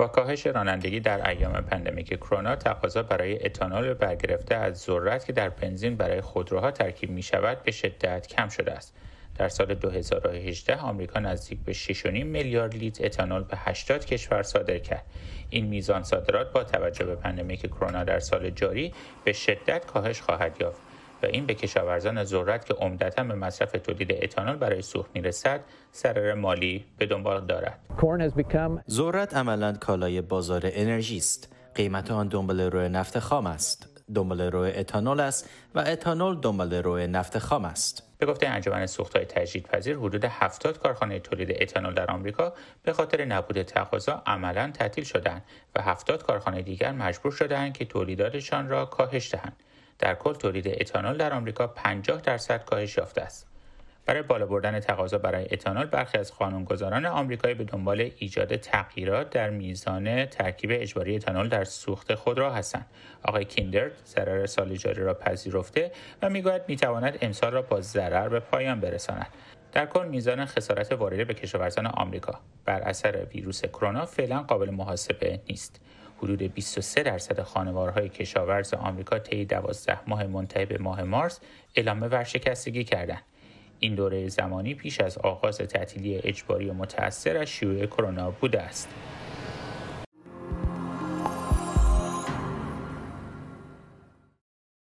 با کاهش رانندگی در ایام pandemic کرونا تقاضا برای اتانول برگرفته از ذرت که در بنزین برای خودروها ترکیب می شود به شدت کم شده است در سال 2018 آمریکا نزدیک به 6.5 میلیارد لیتر اتانول به 80 کشور صادر کرد. این میزان صادرات با توجه به pandemic کرونا در سال جاری به شدت کاهش خواهد یافت. و این به کشاورزان ذرت که عمدتا به مصرف تولید اتانول برای سوخت می‌رسد ضرر مالی به دنبال دارد. ذرت عملا کالای بازار انرژی است. قیمت آن دنبال روی نفت خام است. دنبال روی اتانول است و اتانول دنبال روی نفت خام است. به گفته انجمن سوختهای تجدیدپذیر حدود 70 کارخانه تولید اتانول در آمریکا به خاطر نبود تقاضا عملا تعطیل شدند و 70 کارخانه دیگر مجبور شدند که تولیداتشان را کاهش دهند. در کل تولید اتانول در آمریکا 50 درصد کاهش یافته است. برای بالا بردن تقاضا برای اتانول برخی از قانونگذاران آمریکایی به دنبال ایجاد تغییرات در میزان ترکیب اجباری اتانول در سوخت خودرو هستند. آقای کیندرد ضرر سال جاری را پذیرفته و می‌گوید می‌تواند امسال را با ضرر به پایان برساند. در کل میزان خسارت وارده به کشاورزان آمریکا بر اثر ویروس کرونا فعلا قابل محاسبه نیست. حدود 23 درصد خانوارهای کشاورز آمریکا طی 12 ماه منتهی به ماه مارس اعلام ورشکستگی کردند. این دوره زمانی پیش از آغاز تعطیلی اجباری متأثر از شیوع کرونا بوده است.